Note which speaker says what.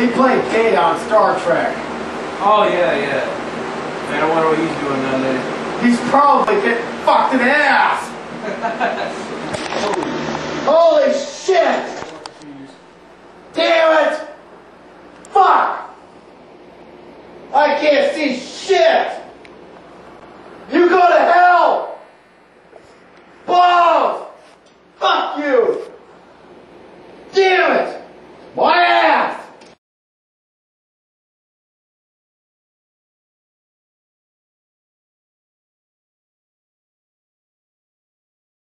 Speaker 1: He played Data on Star Trek.
Speaker 2: Oh yeah, yeah. Man, I wonder what he's doing nowadays.
Speaker 1: He's probably getting fucked in the ass. Holy shit! Damn it! Fuck! I can't see shit!